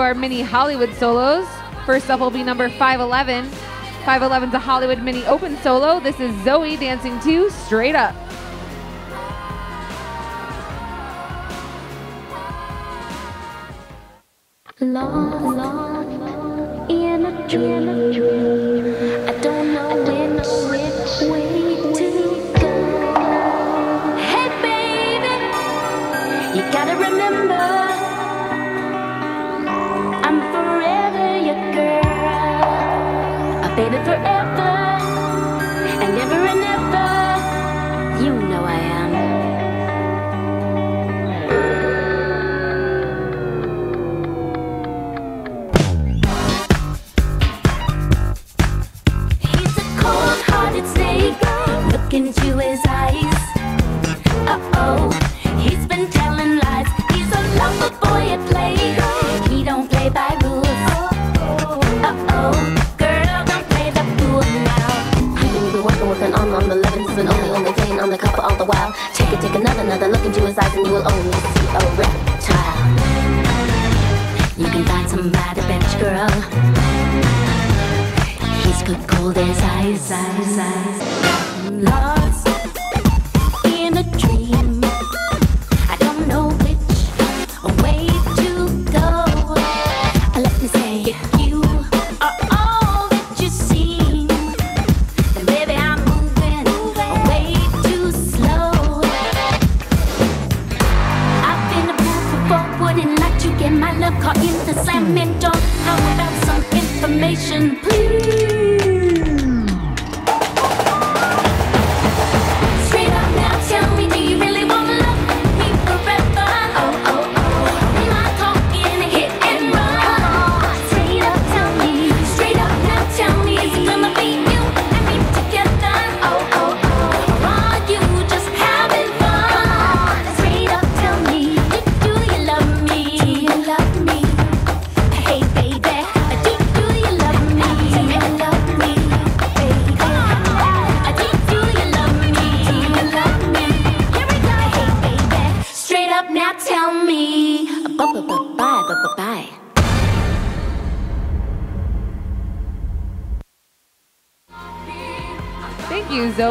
Our mini Hollywood solos. First up will be number 511. 511 is a Hollywood mini open solo. This is Zoe dancing to Straight Up. Lost, lost in a dream. I don't know which, way to go. Hey, baby, you gotta remember, I'm forever your girl. A baby forever, the couple all the while. Take it, take another, another look into his eyes and you will only see a reptile. You can find somebody better, girl. He's got cold as ice, ice, ice. Lost the slamming. How about some information, please? Tell me. Bye, bye, bye, bye, bye. Thank you, Zoe.